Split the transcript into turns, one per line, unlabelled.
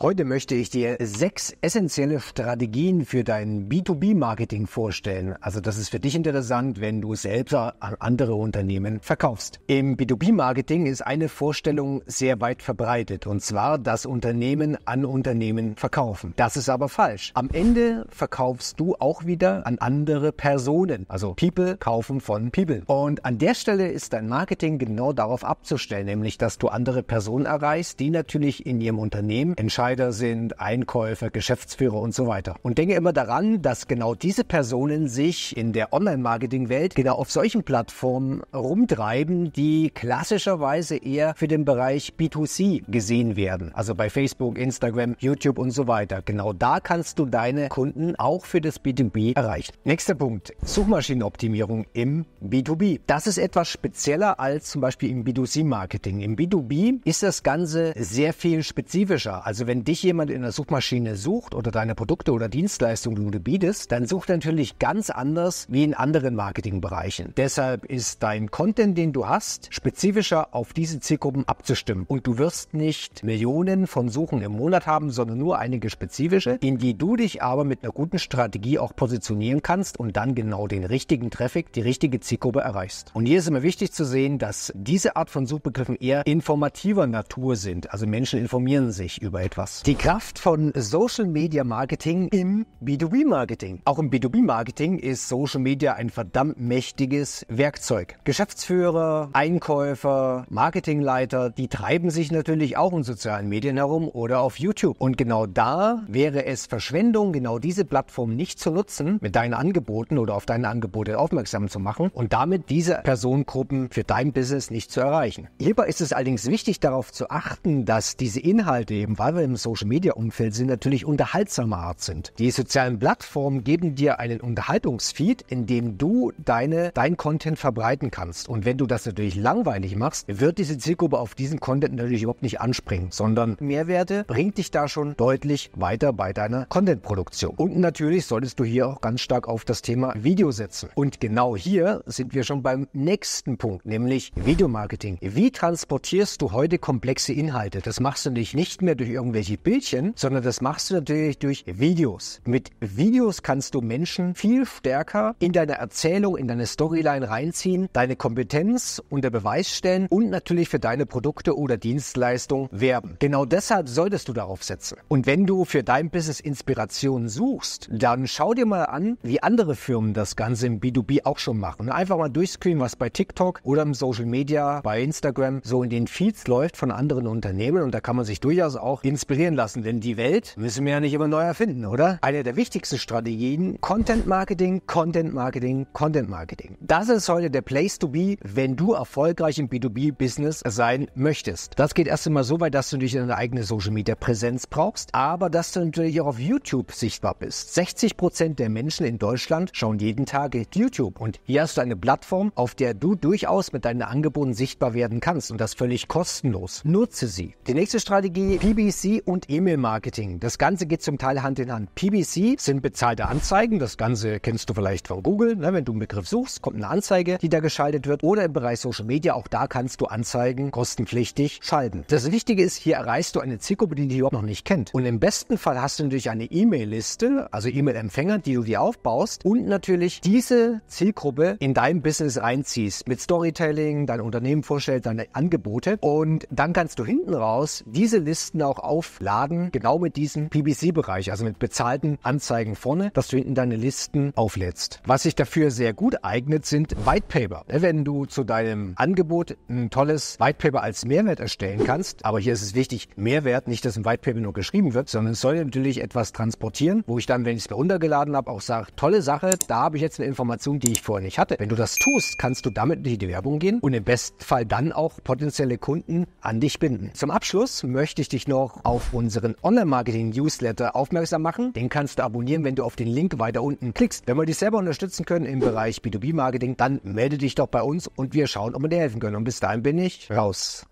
Heute möchte ich dir sechs essentielle Strategien für dein B2B-Marketing vorstellen. Also das ist für dich interessant, wenn du selbst an andere Unternehmen verkaufst. Im B2B-Marketing ist eine Vorstellung sehr weit verbreitet und zwar, dass Unternehmen an Unternehmen verkaufen. Das ist aber falsch. Am Ende verkaufst du auch wieder an andere Personen. Also People kaufen von People. Und an der Stelle ist dein Marketing genau darauf abzustellen, nämlich dass du andere Personen erreichst, die natürlich in ihrem Unternehmen entscheiden, Entscheider sind, Einkäufer, Geschäftsführer und so weiter. Und denke immer daran, dass genau diese Personen sich in der Online-Marketing-Welt genau auf solchen Plattformen rumtreiben, die klassischerweise eher für den Bereich B2C gesehen werden. Also bei Facebook, Instagram, YouTube und so weiter. Genau da kannst du deine Kunden auch für das B2B erreichen. Nächster Punkt. Suchmaschinenoptimierung im B2B. Das ist etwas spezieller als zum Beispiel im B2C-Marketing. Im B2B ist das Ganze sehr viel spezifischer. Also wenn wenn dich jemand in der Suchmaschine sucht oder deine Produkte oder Dienstleistungen, die du bietest, dann sucht er natürlich ganz anders wie in anderen Marketingbereichen. Deshalb ist dein Content, den du hast, spezifischer auf diese Zielgruppen abzustimmen. Und du wirst nicht Millionen von Suchen im Monat haben, sondern nur einige spezifische, in die du dich aber mit einer guten Strategie auch positionieren kannst und dann genau den richtigen Traffic, die richtige Zielgruppe erreichst. Und hier ist immer wichtig zu sehen, dass diese Art von Suchbegriffen eher informativer Natur sind. Also Menschen informieren sich über etwas etwas. Die Kraft von Social Media Marketing im B2B Marketing. Auch im B2B Marketing ist Social Media ein verdammt mächtiges Werkzeug. Geschäftsführer, Einkäufer, Marketingleiter, die treiben sich natürlich auch in sozialen Medien herum oder auf YouTube. Und genau da wäre es Verschwendung, genau diese Plattform nicht zu nutzen, mit deinen Angeboten oder auf deine Angebote aufmerksam zu machen und damit diese Personengruppen für dein Business nicht zu erreichen. Hierbei ist es allerdings wichtig darauf zu achten, dass diese Inhalte eben, weil wir im Social-Media-Umfeld sind, natürlich unterhaltsamer Art sind. Die sozialen Plattformen geben dir einen Unterhaltungsfeed, in dem du deine, dein Content verbreiten kannst. Und wenn du das natürlich langweilig machst, wird diese Zielgruppe auf diesen Content natürlich überhaupt nicht anspringen, sondern Mehrwerte bringt dich da schon deutlich weiter bei deiner Content-Produktion. Und natürlich solltest du hier auch ganz stark auf das Thema Video setzen. Und genau hier sind wir schon beim nächsten Punkt, nämlich Videomarketing. Wie transportierst du heute komplexe Inhalte? Das machst du nicht, nicht mehr durch irgendwelche irgendwelche Bildchen, sondern das machst du natürlich durch Videos. Mit Videos kannst du Menschen viel stärker in deine Erzählung, in deine Storyline reinziehen, deine Kompetenz unter Beweis stellen und natürlich für deine Produkte oder Dienstleistungen werben. Genau deshalb solltest du darauf setzen. Und wenn du für dein Business Inspiration suchst, dann schau dir mal an, wie andere Firmen das Ganze im B2B auch schon machen. Einfach mal durchscreenen, was bei TikTok oder im Social Media, bei Instagram so in den Feeds läuft von anderen Unternehmen und da kann man sich durchaus auch inspirieren inspirieren lassen, denn die Welt müssen wir ja nicht immer neu erfinden, oder? Eine der wichtigsten Strategien, Content Marketing, Content Marketing, Content Marketing. Das ist heute der Place to be, wenn du erfolgreich im B2B-Business sein möchtest. Das geht erst einmal so weit, dass du natürlich eine eigene Social Media Präsenz brauchst, aber dass du natürlich auch auf YouTube sichtbar bist. 60 Prozent der Menschen in Deutschland schauen jeden Tag YouTube und hier hast du eine Plattform, auf der du durchaus mit deinen Angeboten sichtbar werden kannst und das völlig kostenlos. Nutze sie. Die nächste Strategie, PBC und E-Mail-Marketing. Das Ganze geht zum Teil Hand in Hand. PBC sind bezahlte Anzeigen. Das Ganze kennst du vielleicht von Google. Ne? Wenn du einen Begriff suchst, kommt eine Anzeige, die da geschaltet wird. Oder im Bereich Social Media, auch da kannst du Anzeigen kostenpflichtig schalten. Das Wichtige ist, hier erreichst du eine Zielgruppe, die dich überhaupt noch nicht kennt. Und im besten Fall hast du natürlich eine E-Mail-Liste, also E-Mail-Empfänger, die du dir aufbaust und natürlich diese Zielgruppe in dein Business reinziehst. Mit Storytelling, dein Unternehmen vorstellst, deine Angebote. Und dann kannst du hinten raus diese Listen auch auf aufladen, genau mit diesem PPC-Bereich, also mit bezahlten Anzeigen vorne, dass du hinten deine Listen auflädst. Was sich dafür sehr gut eignet, sind White Paper. Wenn du zu deinem Angebot ein tolles White Paper als Mehrwert erstellen kannst, aber hier ist es wichtig, Mehrwert, nicht, dass ein White Paper nur geschrieben wird, sondern es soll natürlich etwas transportieren, wo ich dann, wenn ich es mir runtergeladen habe, auch sage, tolle Sache, da habe ich jetzt eine Information, die ich vorher nicht hatte. Wenn du das tust, kannst du damit in die Werbung gehen und im besten Fall dann auch potenzielle Kunden an dich binden. Zum Abschluss möchte ich dich noch auf unseren Online-Marketing-Newsletter aufmerksam machen. Den kannst du abonnieren, wenn du auf den Link weiter unten klickst. Wenn wir dich selber unterstützen können im Bereich B2B-Marketing, dann melde dich doch bei uns und wir schauen, ob wir dir helfen können. Und bis dahin bin ich raus.